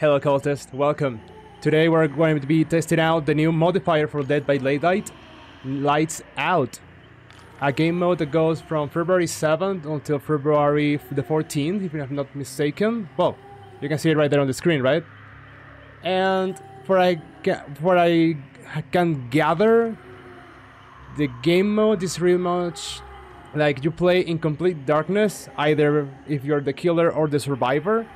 Hello cultist, welcome. Today we're going to be testing out the new modifier for Dead by Daylight, Lights Out. A game mode that goes from February 7th until February the 14th, if I'm not mistaken. Well, you can see it right there on the screen, right? And for I, for I can gather, the game mode is really much like you play in complete darkness, either if you're the killer or the survivor.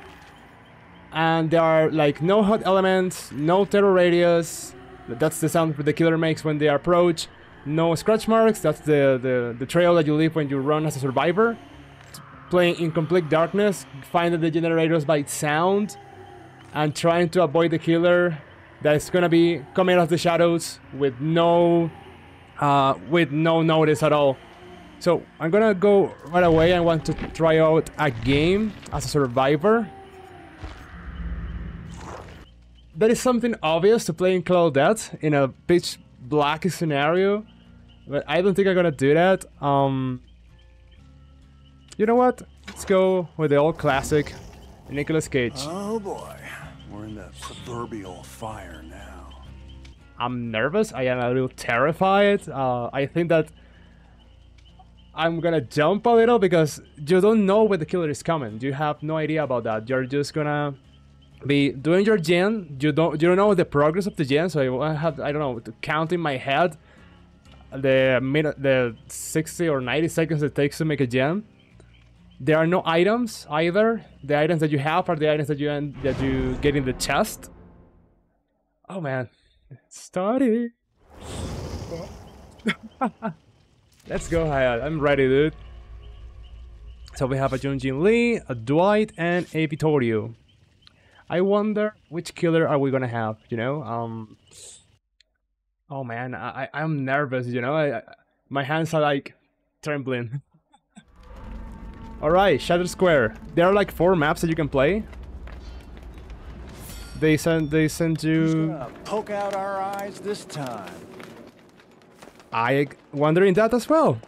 And there are like no hot elements, no terror radius. That's the sound the killer makes when they approach. No scratch marks. That's the, the, the trail that you leave when you run as a survivor. Playing in complete darkness, finding the generators by sound, and trying to avoid the killer that's gonna be coming out of the shadows with no uh, with no notice at all. So I'm gonna go right away. I want to try out a game as a survivor. That is something obvious to play in Claudette in a pitch black scenario, but I don't think I'm gonna do that. Um, you know what? Let's go with the old classic, Nicolas Cage. Oh boy, we're in the proverbial fire now. I'm nervous. I am a little terrified. Uh, I think that I'm gonna jump a little because you don't know where the killer is coming. You have no idea about that. You're just gonna be doing your gen. You don't you don't know the progress of the gen, so I have I don't know to count in my head the minute the 60 or 90 seconds it takes to make a gen. There are no items either. The items that you have are the items that you end, that you get in the chest. Oh man, starting. Let's go, Hayat. I'm ready, dude. So we have a Yun-Jin Lee, a Dwight, and a Vittorio. I wonder which killer are we gonna have, you know? Um. Oh man, I, I am nervous, you know? I, I, my hands are like trembling. Alright, Shadow Square. There are like four maps that you can play. They send they send you poke out our eyes this time. I wondering that as well.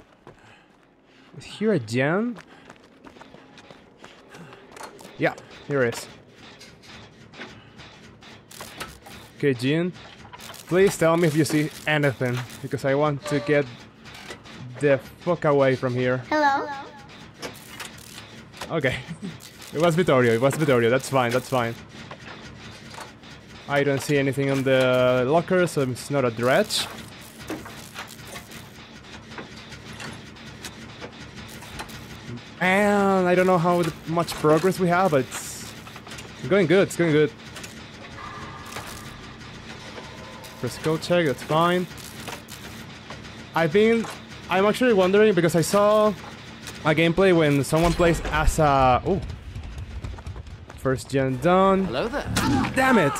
Is here a gem? Yeah, here is. Okay, Jean. Please tell me if you see anything, because I want to get the fuck away from here. Hello? Okay. it was Vittorio, it was Vittorio, that's fine, that's fine. I don't see anything on the locker, so it's not a dredge. And I don't know how much progress we have, but it's going good, it's going good. Press go check, that's fine. I've been... I'm actually wondering, because I saw a gameplay when someone plays as a... Oh. First gen done. Hello there. Damn it!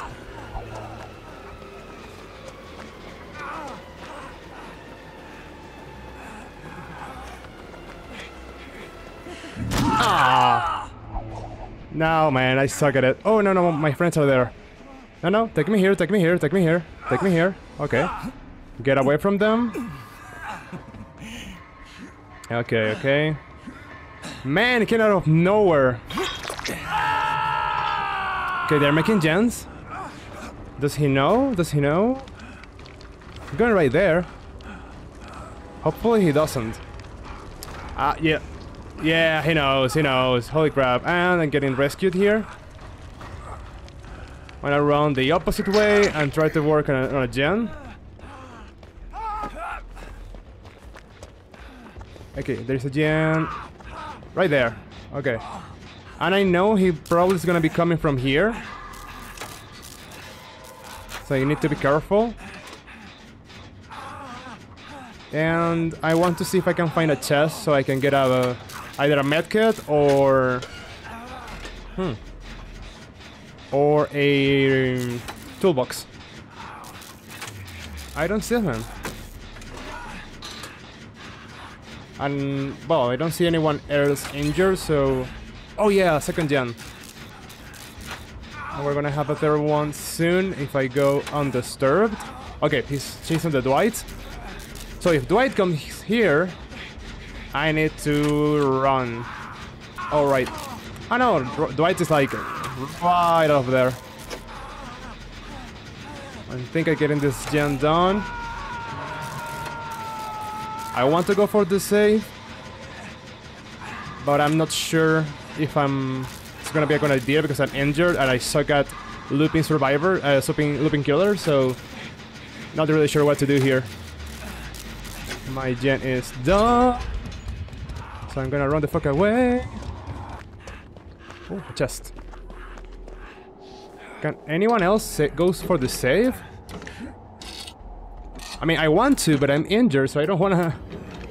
Ah! No, man, I suck at it. Oh, no, no, my friends are there. No, no, take me here, take me here, take me here, take me here. Okay. Get away from them. Okay, okay. Man, it came out of nowhere. Okay, they're making gens. Does he know? Does he know? I'm going right there. Hopefully he doesn't. Ah, uh, yeah. Yeah, he knows, he knows. Holy crap. And I'm getting rescued here. Gonna run the opposite way and try to work on a, on a gen. Okay, there's a gen. Right there. Okay. And I know he probably is gonna be coming from here. So you need to be careful. And I want to see if I can find a chest so I can get out a, either a medkit or... Hmm. Or a toolbox. I don't see him. And, well, I don't see anyone else injured, so... Oh yeah, second gen. And we're gonna have a third one soon if I go undisturbed. Okay, he's chasing the Dwight. So if Dwight comes here, I need to run. Alright. I ah, know, Dwight is like right over there. I think I'm getting this gen done. I want to go for the save, but I'm not sure if I'm. It's gonna be a good idea because I'm injured and I suck at looping survivor, uh, looping looping killer. So not really sure what to do here. My gen is done, so I'm gonna run the fuck away. Oh, chest. Can anyone else goes for the save? I mean, I want to, but I'm injured, so I don't wanna.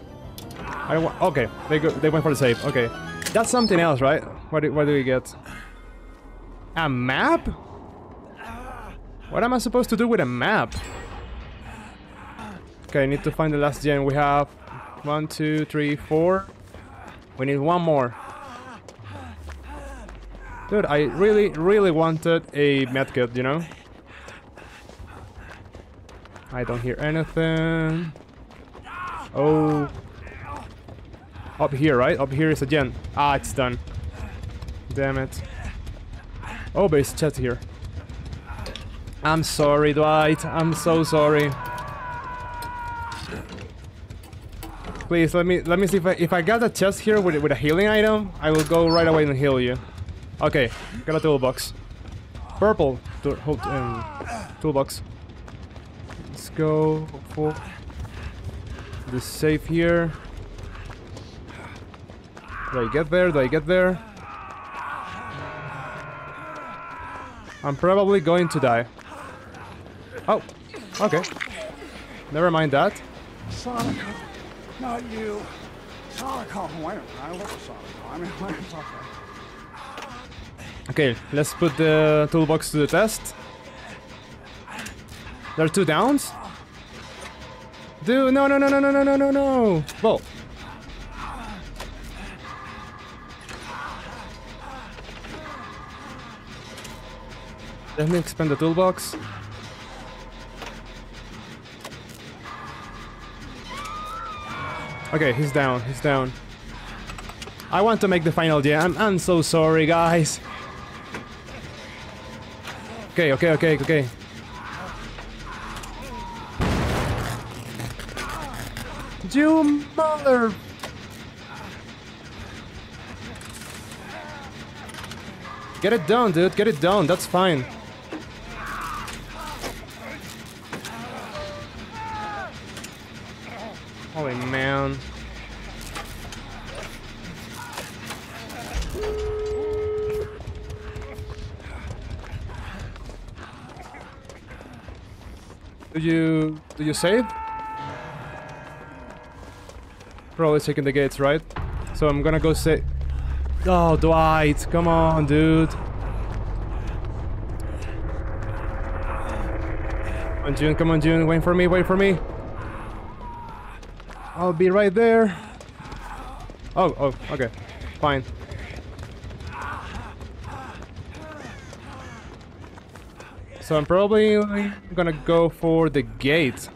I don't want. Okay, they go. They went for the save. Okay, that's something else, right? What do, what do we get? A map? What am I supposed to do with a map? Okay, I need to find the last gen. We have one, two, three, four. We need one more. Dude, I really, really wanted a medkit, you know? I don't hear anything. Oh. Up here, right? Up here is a gen. Ah, it's done. Damn it. Oh, but it's chat here. I'm sorry, Dwight. I'm so sorry. Please let me let me see if I if I got a chest here with with a healing item, I will go right away and heal you. Okay, got a toolbox. Purple to, hold, um, toolbox. Let's go for the safe here. Do I get there? Do I get there? I'm probably going to die. Oh, okay. Never mind that. Sonic, not you. Sonic, wait a minute. I at Sonic. I mean, it's okay. Okay, let's put the toolbox to the test. There are two downs? Dude, no, no, no, no, no, no, no, no, no. Well. Let me expand the toolbox. Okay, he's down, he's down. I want to make the final jam. I'm so sorry, guys. Okay, okay, okay, okay. You mother... Get it done, dude. Get it done. That's fine. You do you save? Probably taking the gates, right? So I'm gonna go say. Oh, Dwight, come on, dude. Come on, June, come on, June, wait for me, wait for me. I'll be right there. Oh, oh, okay, fine. So I'm probably gonna go for the gate.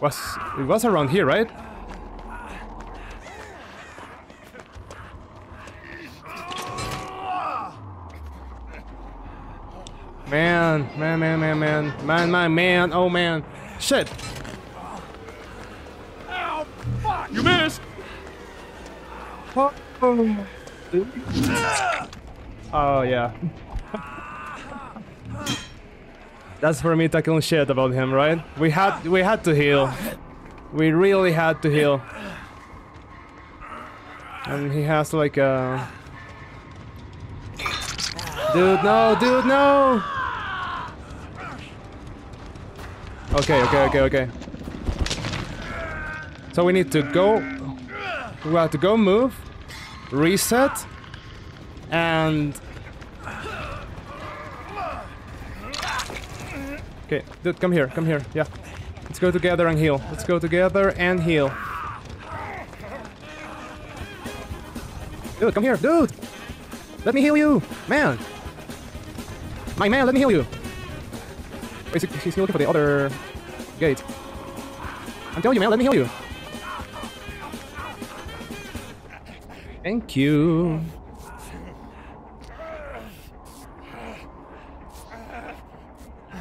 Was it was around here, right? Man, man, man, man, man, man, man, man, oh man, shit! Oh, yeah. That's for me talking shit about him, right? We had we had to heal. We really had to heal. And he has like a Dude, no, dude, no! Okay, okay, okay, okay. So we need to go. We have to go move, reset, and. Okay, dude, come here, come here. Yeah. Let's go together and heal. Let's go together and heal. Dude, come here, dude! Let me heal you! Man! My man, let me heal you! Wait, he's looking for the other gate. I'm telling you, man, let me heal you. Thank you.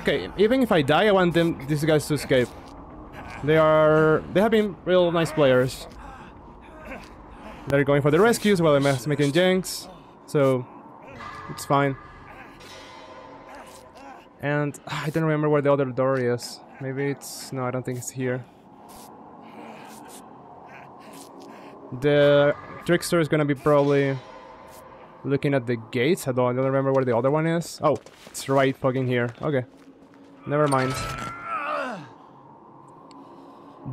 Okay, even if I die, I want them, these guys to escape. They are, they have been real nice players. They're going for the rescues while I'm making janks, so it's fine. And I don't remember where the other door is. Maybe it's, no, I don't think it's here. The trickster is gonna be probably looking at the gates. I don't, I don't remember where the other one is. Oh, it's right fucking here. Okay. Never mind.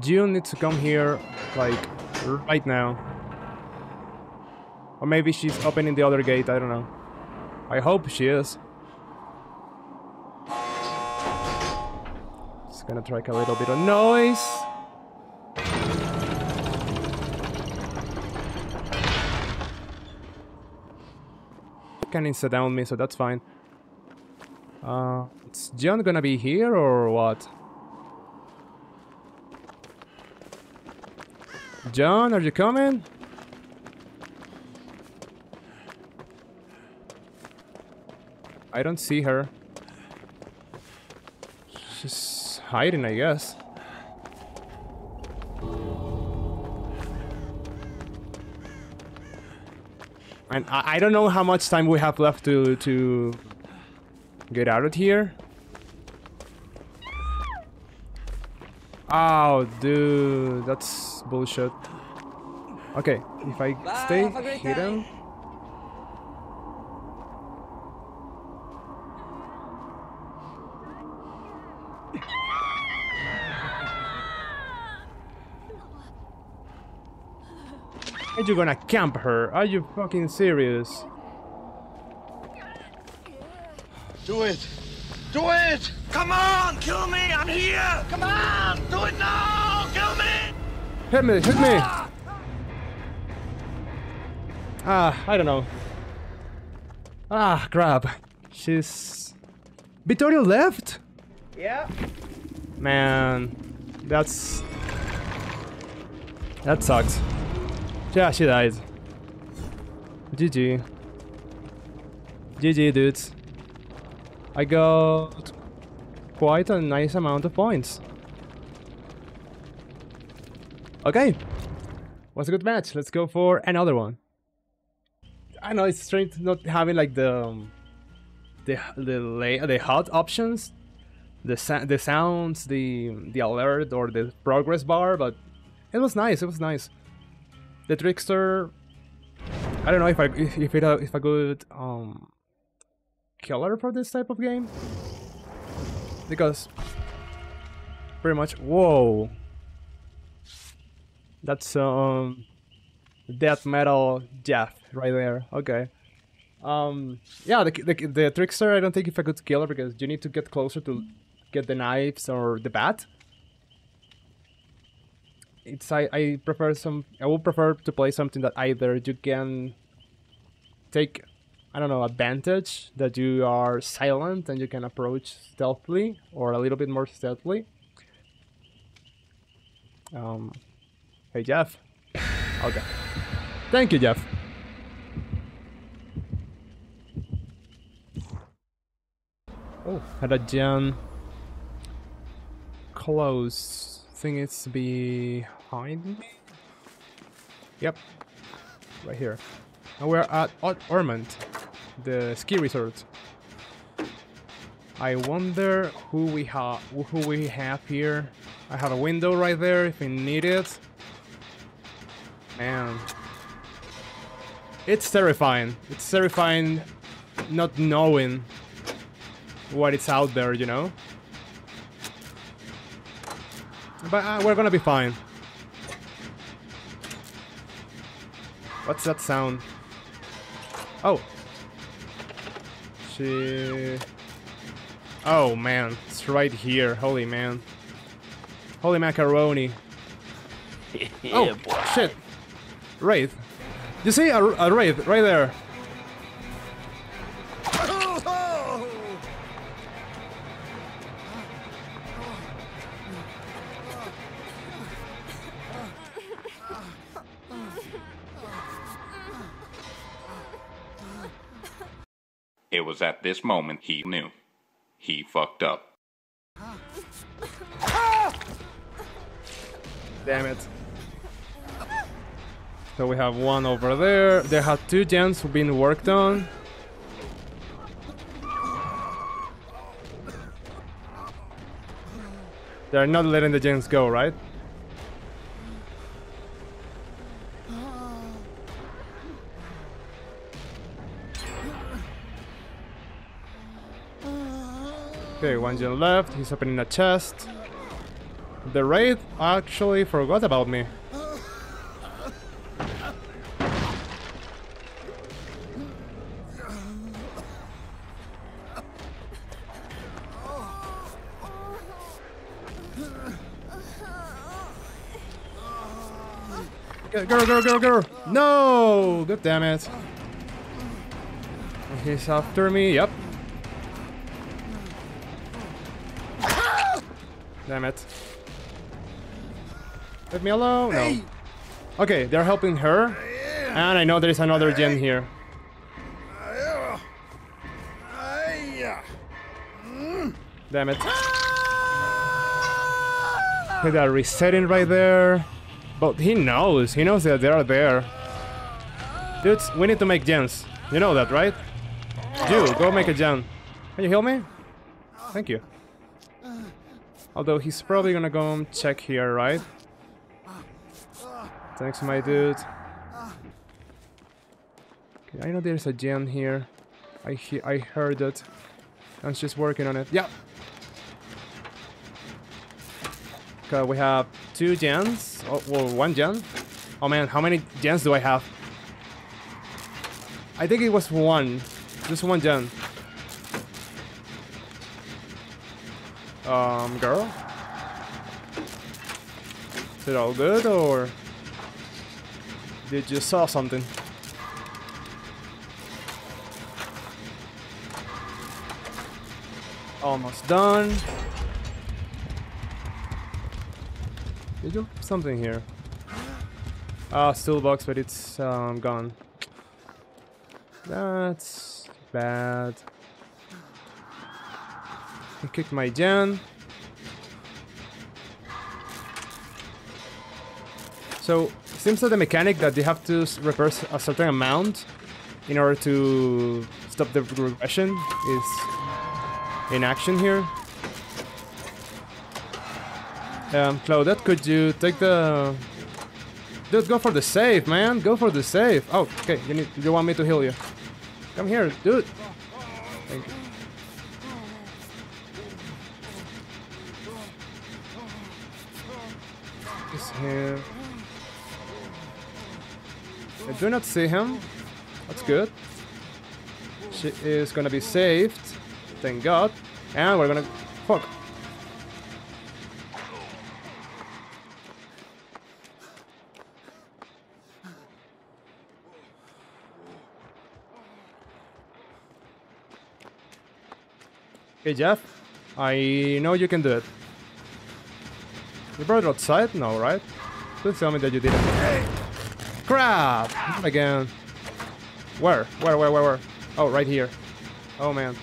June needs to come here, like, right now. Or maybe she's opening the other gate, I don't know. I hope she is. Just gonna try a little bit of noise. Can insta down me, so that's fine. Uh, is John gonna be here or what? John, are you coming? I don't see her. She's hiding, I guess. And I, I don't know how much time we have left to to get out of here. Oh, dude, that's bullshit. Okay, if I Bye, stay hidden. Day. Are you gonna camp her? Are you fucking serious? Do it! Do it! Come on, kill me! I'm here! Come on, do it now! Kill me! Hit me, hit me! Ah, I don't know. Ah, crap. She's... Vittorio left? Yeah. Man, that's... That sucks. Yeah, she died. GG. GG, dudes. I got quite a nice amount of points. Okay. Was a good match. Let's go for another one. I know it's strange not having like the um, the the lay, the HUD options, the the sounds, the the alert or the progress bar, but it was nice. It was nice. The trickster. I don't know if I if, it uh, if a good um killer for this type of game. Because pretty much whoa. That's um death metal death right there. Okay. Um yeah the, the, the trickster I don't think if a good killer because you need to get closer to get the knives or the bat it's I, I prefer some I would prefer to play something that either you can take I don't know advantage that you are silent and you can approach stealthily or a little bit more stealthily. Um, hey Jeff. Okay. Thank you, Jeff. Oh, had a gen close. Think it's behind me. Yep, right here. And we're at Or- Ormond, the ski resort. I wonder who we have who we have here. I have a window right there if we need it. Man. It's terrifying. It's terrifying not knowing what is out there, you know? But uh, we're gonna be fine. What's that sound? Oh. She... Oh man, it's right here. Holy man. Holy macaroni. oh, shit. Wraith. You see a, a Wraith right there. This moment he knew. He fucked up. Damn it. So we have one over there. They have two gens being worked on. They're not letting the gens go, right? One gen left. He's opening a chest. The Wraith actually forgot about me. Go, go, go, go! No! God damn it. He's after me, yep. Damn it. Leave me alone? No. Okay, they're helping her. And I know there is another gen here. Damn it. Ah. They are resetting right there. But he knows. He knows that they are there. Dudes, we need to make gens. You know that, right? You, go make a gen. Can you heal me? Thank you. Although he's probably gonna go check here, right? Thanks, my dude. Okay, I know there's a gen here. I he I heard it. I'm just working on it. Yeah. Okay, we have two gens. Oh, well, one gen. Oh man, how many gens do I have? I think it was one. Just one gen. Um, girl? Is it all good or did you saw something? Almost done. Did you something here? Ah, still box, but it's um, gone. That's bad. I kicked my gen. So, seems that the mechanic that they have to repair a certain amount in order to stop the regression is in action here. Um, Claudette, could you take the... Dude, go for the save, man. Go for the save. Oh, okay. You need. You want me to heal you? Come here, dude. Thank you. Here. I do not see him. That's good. She is gonna be saved. Thank God. And we're gonna... Fuck. Hey Jeff. I know you can do it. You brought it outside? No, right? Please tell me that you didn't. Hey! Crap! Again. Where? Where, where, where, where? Oh, right here. Oh, man.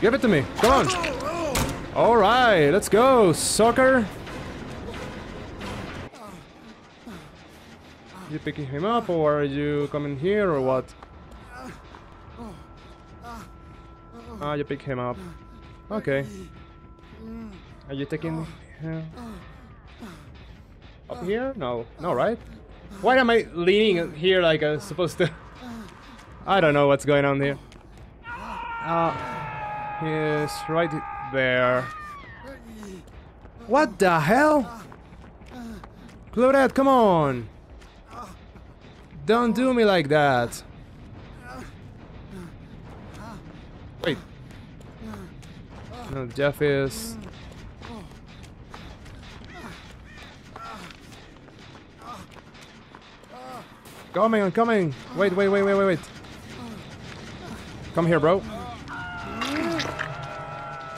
Give it to me. Come on. All right, let's go, soccer. You picking him up or are you coming here or what? Ah, you pick him up. Okay. Are you taking him up here? No, no, right? Why am I leaning here like I'm supposed to? I don't know what's going on here. Uh, he's right there. What the hell? Claudette, come on! Don't do me like that. Wait. No, Jeff is... Coming, I'm coming! Wait, wait, wait, wait, wait, wait. Come here, bro.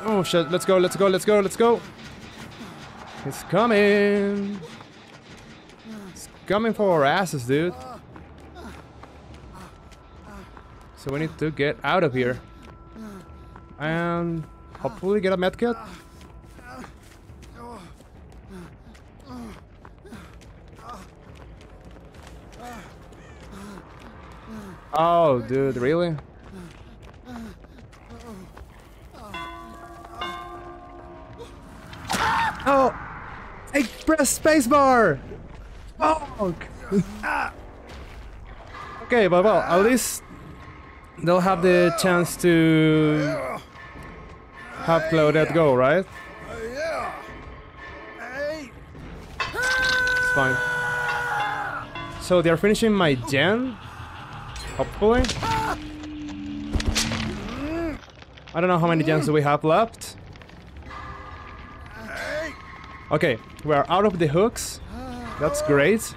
Oh shit, let's go, let's go, let's go, let's go! It's coming! It's coming for our asses, dude. So we need to get out of here. And hopefully get a medkit. Oh, dude, really? Oh! I pressed spacebar! Fuck! okay, but well, at least they'll have the chance to have Claudette go, right? It's fine. So they're finishing my gen? Hopefully? I don't know how many gens do we have left. Okay, we are out of the hooks. That's great.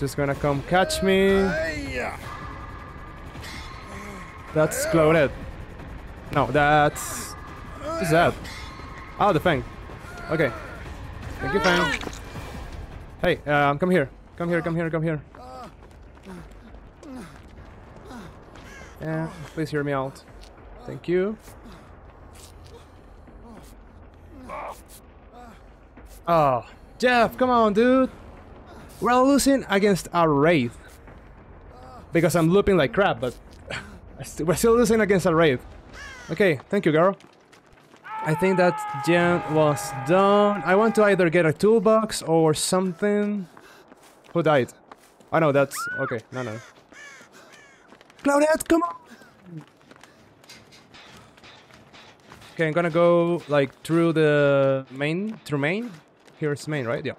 She's gonna come catch me. That's Claudette. No, that's... What's that? Oh, the Feng. Okay. Thank you, Feng. Hey, um, come here. Come here, come here, come here. Yeah, please hear me out. Thank you. Oh, Jeff, come on, dude. We're losing against a Wraith. Because I'm looping like crap, but we're still losing against a Wraith. Okay, thank you, girl. I think that gen was done. I want to either get a toolbox or something. Who died? Oh, I know that's okay. No, no. Claudette, come on! Okay, I'm gonna go like through the main, through main. Here's main, right? Yeah.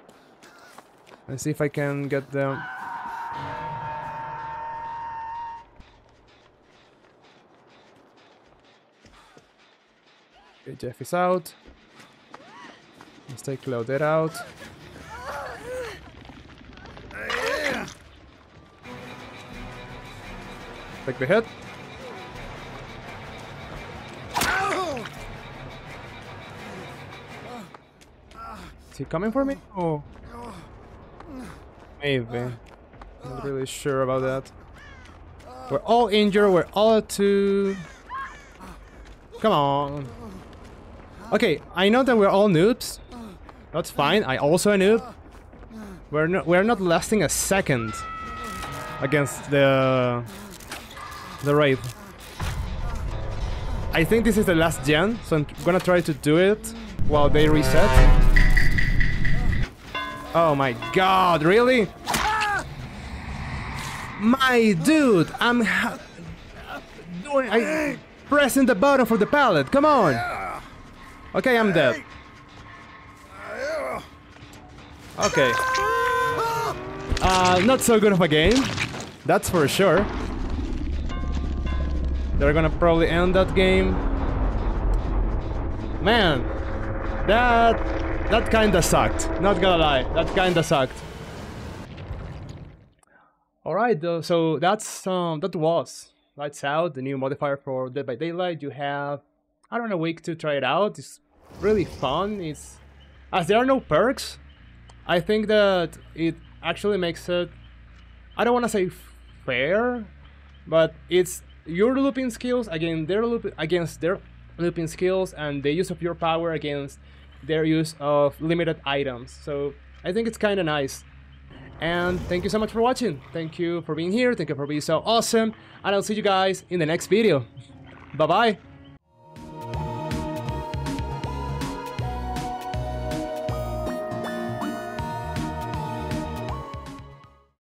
Let's see if I can get them. Okay, Jeff is out. Let's take Claudette out. Take the hit. Is he coming for me? Oh. Maybe. Not really sure about that. We're all injured, we're all two. Come on. Okay, I know that we're all noobs. That's fine, I also a noob. We're not we're not lasting a second against the the Wraith. I think this is the last gen, so I'm gonna try to do it while they reset. Oh my god, really? My dude, I'm doing I pressing the button for the pallet. Come on. Okay, I'm dead. Okay. Uh, not so good of a game. That's for sure. They're gonna probably end that game. Man, that that kinda sucked. Not gonna lie, that kinda sucked. All right. So that's um that was Lights Out, the new modifier for Dead by Daylight. You have I don't know a week to try it out. It's really fun. It's as there are no perks. I think that it actually makes it. I don't want to say fair, but it's your looping skills again their loop against their looping skills and the use of your power against their use of limited items. So I think it's kind of nice. And thank you so much for watching. Thank you for being here. Thank you for being so awesome. And I'll see you guys in the next video. Bye bye.